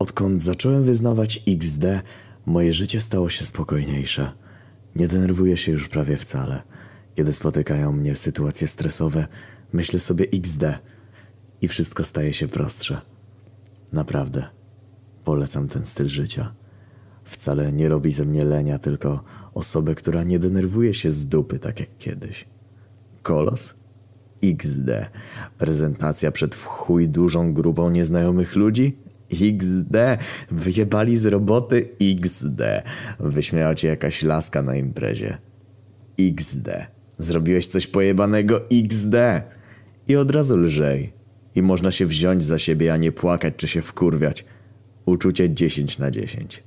Odkąd zacząłem wyznawać XD, moje życie stało się spokojniejsze. Nie denerwuję się już prawie wcale. Kiedy spotykają mnie sytuacje stresowe, myślę sobie XD i wszystko staje się prostsze. Naprawdę. Polecam ten styl życia. Wcale nie robi ze mnie lenia, tylko osobę, która nie denerwuje się z dupy tak jak kiedyś. Kolos? XD. Prezentacja przed w chuj dużą grupą nieznajomych ludzi? XD. Wyjebali z roboty? XD. Wyśmiała cię jakaś laska na imprezie? XD. Zrobiłeś coś pojebanego? XD. I od razu lżej. I można się wziąć za siebie, a nie płakać czy się wkurwiać. Uczucie 10 na 10.